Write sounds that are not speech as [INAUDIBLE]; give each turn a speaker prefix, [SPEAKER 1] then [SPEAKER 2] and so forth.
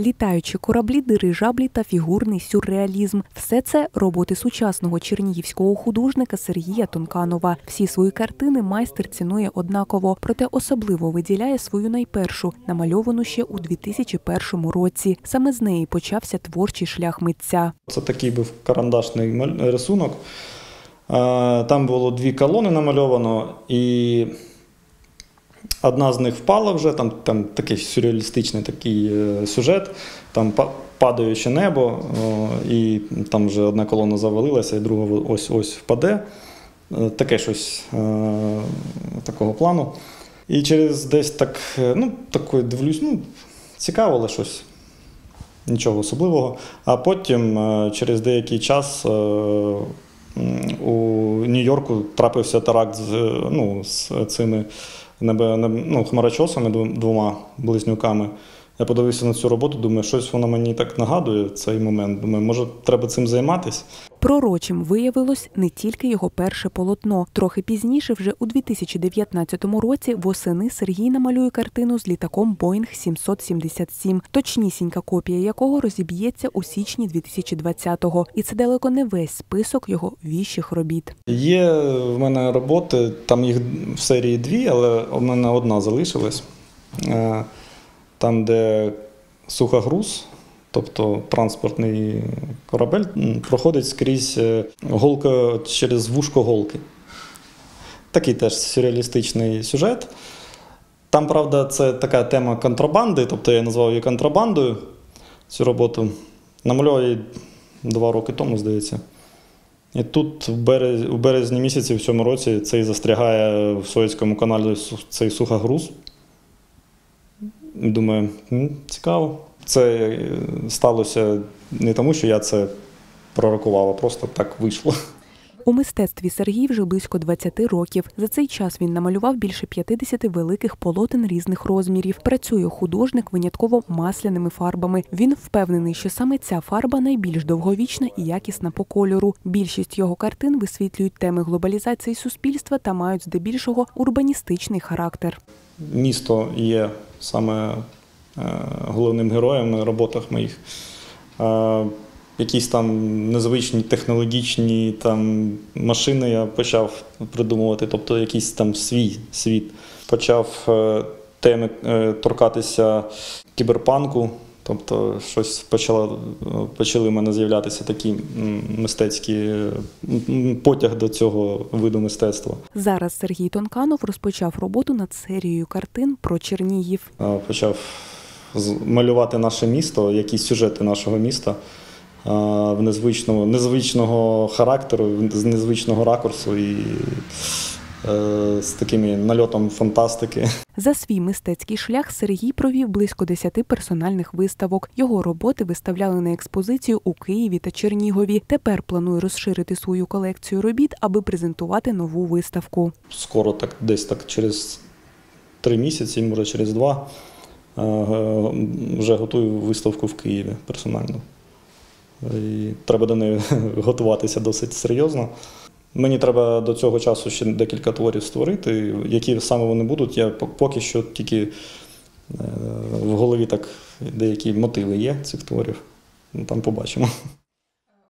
[SPEAKER 1] Літаючі кораблі, дирижаблі та фігурний сюрреалізм все це роботи сучасного чернігівського художника Сергія Тонканова. Всі свої картини майстер цінує однаково, проте особливо виділяє свою найпершу, намальовану ще у 2001 році. Саме з неї почався творчий шлях митця.
[SPEAKER 2] Це такий був карандашний рисунок. Е, Там було дві колони намальовано, і одна з них впала вже, там, там такий сюрреалістичний такий е, сюжет, там па- падаюче небо, і там вже одна колона завалилася, і друга ось ось впаде. Е, Таке щось е, такого плану. І через десь так, ну, такої дивлюсь, ну, цікаво, але щось нічого особливого. А потім через деякий час у Нью-Йорку трапився теракт з, ну, з цими ну, хмарочосами двом- двома близнюками. Я подивився на цю роботу, думаю, щось воно мені так нагадує цей момент. Думаю, може, треба цим займатися.
[SPEAKER 1] Пророчим виявилось не тільки його перше полотно. Трохи пізніше, вже у 2019 році, восени Сергій намалює картину з літаком Boeing 777, точнісінька копія якого розіб'ється у січні 2020-го. І це далеко не весь список його віщих робіт.
[SPEAKER 2] Є в мене роботи, там їх в серії дві, але у мене одна залишилась. Е, Там, де сухогруз, тобто транспортний корабель, проходить скрізь е, голка через вушко голки. Такий теж сюрреалістичний сюжет. Там, правда, це така тема контрабанди, тобто я назвав її контрабандою цю роботу. Намалював її два роки тому, здається. І тут в березні, в березні місяці в цьому році цей застрягає в Суецькому каналі цей сухогруз. Думаю, цікаво. Це сталося не тому, що я це пророкував, а просто так вийшло.
[SPEAKER 1] У мистецтві Сергій вже близько 20 років. За цей час він намалював більше 50 великих полотен різних розмірів. Працює художник винятково масляними фарбами. Він впевнений, що саме ця фарба найбільш довговічна і якісна по кольору. Більшість його картин висвітлюють теми глобалізації суспільства та мають здебільшого урбаністичний характер.
[SPEAKER 2] Місто є саме головним героєм на роботах моїх. Е, Якісь там незвичні технологічні там, машини я почав придумувати, тобто якийсь там свій світ. Почав е, теми е, торкатися кіберпанку, тобто щось почало, почали в мене з'являтися такі мистецькі е, потяг до цього виду мистецтва.
[SPEAKER 1] Зараз Сергій Тонканов розпочав роботу над серією картин про Чернігів.
[SPEAKER 2] Е, почав малювати наше місто, якісь сюжети нашого міста в незвичного, незвичного характеру, з незвичного ракурсу і е, з таким нальотом фантастики.
[SPEAKER 1] За свій мистецький шлях Сергій провів близько 10 персональних виставок. Його роботи виставляли на експозицію у Києві та Чернігові. Тепер планує розширити свою колекцію робіт, аби презентувати нову виставку.
[SPEAKER 2] Скоро так, десь так через три місяці, може через два, вже готую виставку в Києві персонально. І треба до неї [LAUGHS] готуватися досить серйозно. Мені треба до цього часу ще декілька творів створити. Які саме вони будуть, я поки що тільки е, в голові так деякі мотиви є цих творів. Ну, Там побачимо.